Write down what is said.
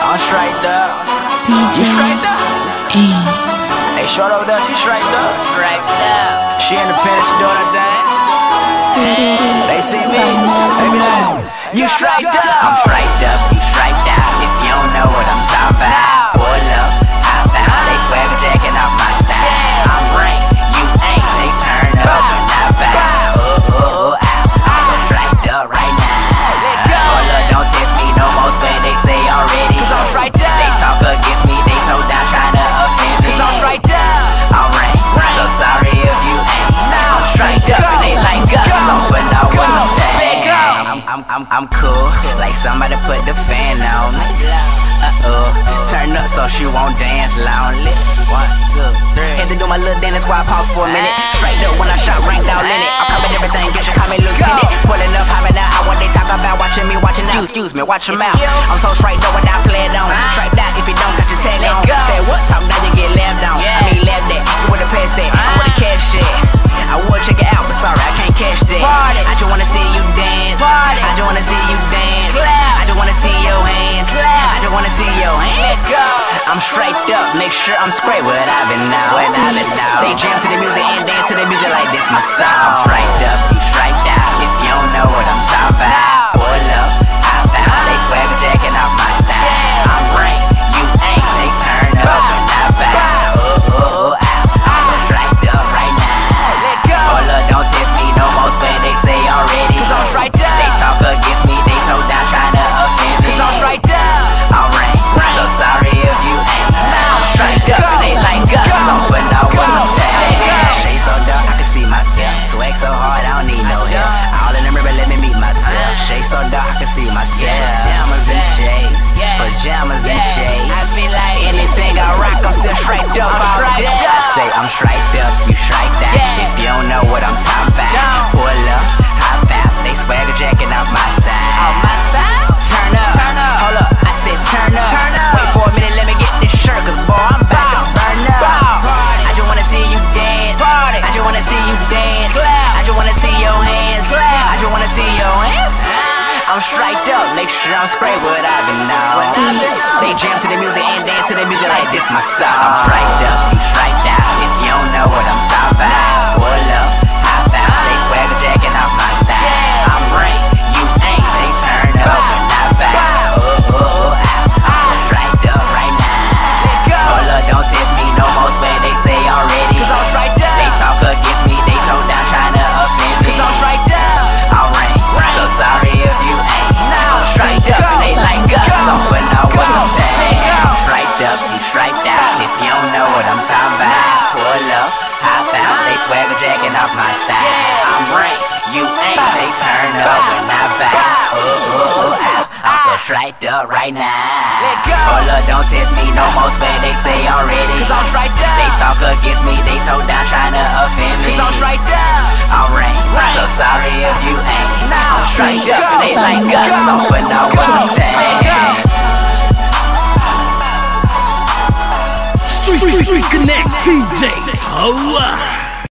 I'm straight up. DJ You straight up? Ace. Hey, short over there, she straight up. Straight up. She independent, she doing her thing. They see me, they be like, you straight up. I'm straight up, you straight out. If you don't know what I'm talking about, I'm, I'm, I'm, I'm cool, like somebody put the fan on me. Uh oh, turn up so she won't dance lonely. One, two, three. Had to do my little dance while I pause for a minute. Straight up when I shot ranked out in it. I covered everything, get you call me lieutenant. Pulling up, hopping out, I what they talk about, watching me, watching out. Excuse me, watch them out. I'm so straight up without on. Straight I'm straight up, make sure I'm straight what I've been now. They jam to the music and dance to the music like this my song. Pajamas and shades. I feel like Anything I rock, I'm still straight up I'm all day. up. Say I'm straight up, you straight out. Yeah. If you don't know what I'm talking about, pull up, hop out. They swagger jacking off my style. on my style. Turn up, Turn up. hold up. I said turn up. Turn up. Wait for a minute, let me get this shirt, cause boy, I'm about to burn up. Party. I just wanna see you dance. Party. I just wanna see you dance. Clap. I just wanna see your hands. Clap. I just wanna see your hands. I'm straight up, make sure I'm straight what I've been on. They jam to the music and dance to the music like this my song. I'm straight up, straight out. If you don't know what I'm you don't know what I'm talking about, pull up, hop out. They swagger jacking off my style. I'm rank, you ain't. They turn up when I back. Ooh, ooh, ooh. I'm so straight up right now. Let go. Hold up, don't test me no more. Swear they say already. Cause I'm straight up. They talk against me, they so down trying to offend me. Cause I'm straight up. I'm rank, Rank. so sorry if you ain't. I'm straight up, they like Street, street, street connect DJs. Holla.